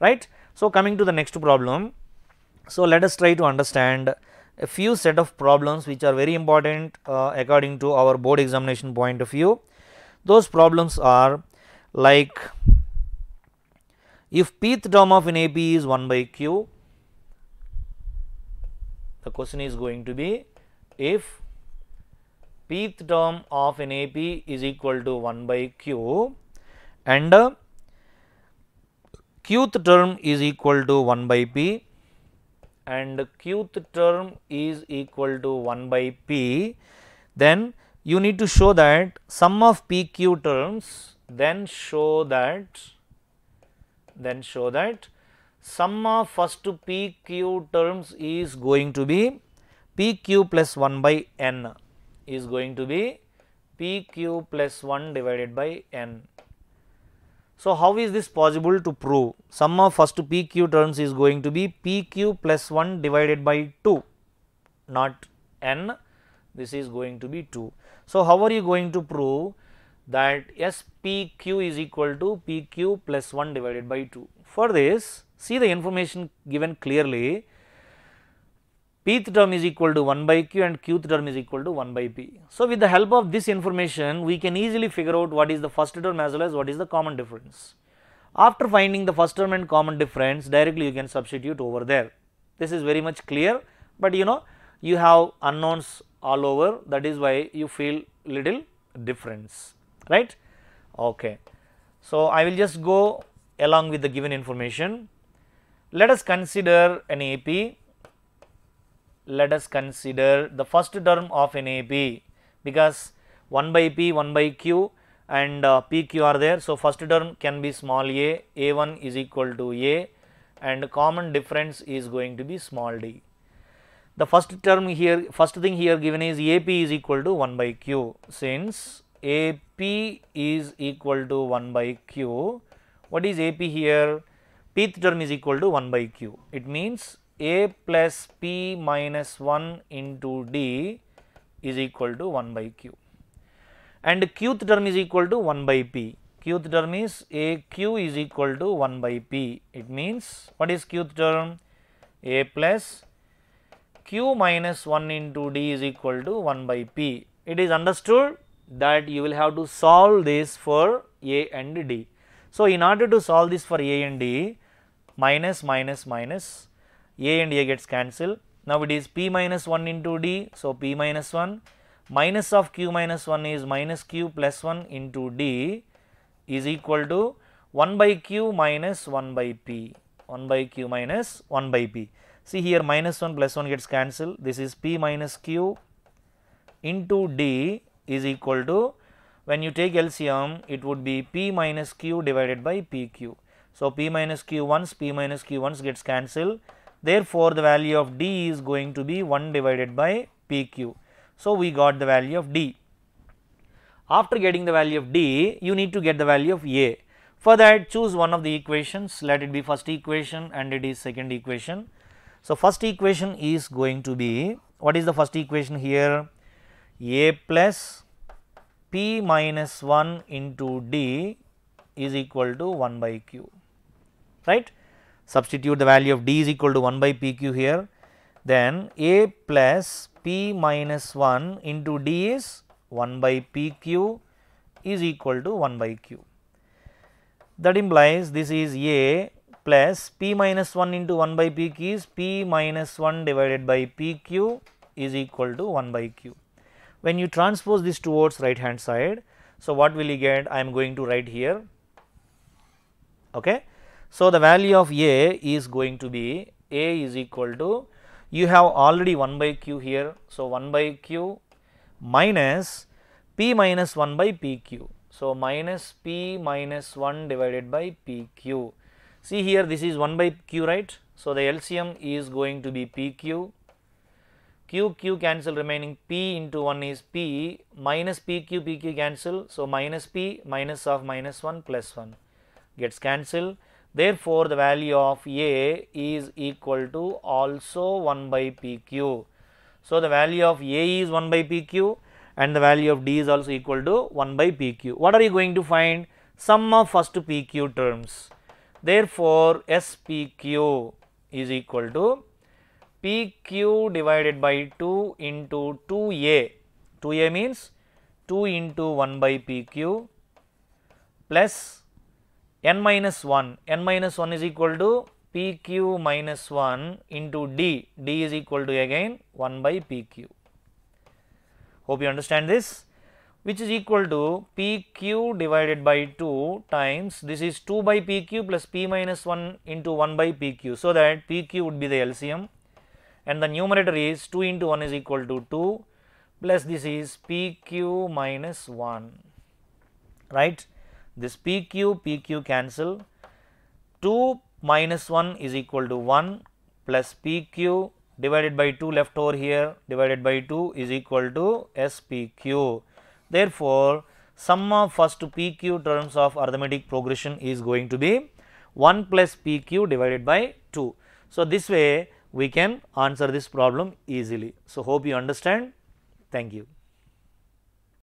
right. So, coming to the next problem. So, let us try to understand a few set of problems which are very important uh, according to our board examination point of view. Those problems are like if pth term of an AP is 1 by q, the question is going to be if pth term of an AP is equal to 1 by q and uh, qth term is equal to 1 by p and qth term is equal to 1 by p, then you need to show that sum of pq terms then show that then show that sum of first pq terms is going to be pq plus 1 by n is going to be pq plus 1 divided by n. So, how is this possible to prove? Sum of first pq terms is going to be pq plus 1 divided by 2 not n this is going to be 2. So, how are you going to prove that SPQ is equal to PQ plus 1 divided by 2? For this see the information given clearly pth term is equal to 1 by q and qth term is equal to 1 by p. So, with the help of this information we can easily figure out what is the first term as well as what is the common difference. After finding the first term and common difference directly you can substitute over there. This is very much clear, but you know you have unknowns all over that is why you feel little difference right. Okay. So, I will just go along with the given information. Let us consider an AP let us consider the first term of an AP because 1 by P, 1 by Q and uh, PQ are there. So, first term can be small a, A1 is equal to A and common difference is going to be small d. The first term here, first thing here given is AP is equal to 1 by Q since AP is equal to 1 by Q. What is AP here? Pth term is equal to 1 by Q. It means a plus p minus 1 into d is equal to 1 by q and qth term is equal to 1 by p. qth term is a q is equal to 1 by p. It means what is qth term? a plus q minus 1 into d is equal to 1 by p. It is understood that you will have to solve this for a and d. So, in order to solve this for a and d minus minus minus a and a gets cancelled. Now, it is p minus 1 into d. So, p minus 1 minus of q minus 1 is minus q plus 1 into d is equal to 1 by q minus 1 by p 1 by q minus 1 by p. See here minus 1 plus 1 gets cancelled this is p minus q into d is equal to when you take LCM it would be p minus q divided by pq. So, p minus q once p minus q once gets cancelled Therefore, the value of d is going to be 1 divided by pq. So, we got the value of d. After getting the value of d, you need to get the value of a. For that choose one of the equations, let it be first equation and it is second equation. So, first equation is going to be, what is the first equation here? a plus p minus 1 into d is equal to 1 by q, right substitute the value of d is equal to 1 by pq here, then a plus p minus 1 into d is 1 by pq is equal to 1 by q. That implies this is a plus p minus 1 into 1 by pq is p minus 1 divided by pq is equal to 1 by q. When you transpose this towards right hand side, so what will you get? I am going to write here. Okay. So, the value of A is going to be A is equal to you have already 1 by q here. So, 1 by q minus p minus 1 by p q. So, minus p minus 1 divided by p q. See here this is 1 by q right. So, the LCM is going to be p q, q q cancel remaining p into 1 is p minus p q p q cancel. So, minus p minus of minus 1 plus 1 gets cancelled Therefore, the value of A is equal to also 1 by PQ. So, the value of A is 1 by PQ and the value of D is also equal to 1 by PQ. What are you going to find? Sum of first PQ terms. Therefore, SPQ is equal to PQ divided by 2 into 2A. 2A means 2 into 1 by PQ plus n minus 1. n minus 1 is equal to PQ minus 1 into D. D is equal to again 1 by PQ. Hope you understand this which is equal to PQ divided by 2 times this is 2 by PQ plus P minus 1 into 1 by PQ. So, that PQ would be the LCM and the numerator is 2 into 1 is equal to 2 plus this is PQ minus 1 right. This PQ PQ cancel 2 minus 1 is equal to 1 plus PQ divided by 2 left over here divided by 2 is equal to SPQ. Therefore, sum of first PQ terms of arithmetic progression is going to be 1 plus PQ divided by 2. So, this way we can answer this problem easily. So, hope you understand. Thank you.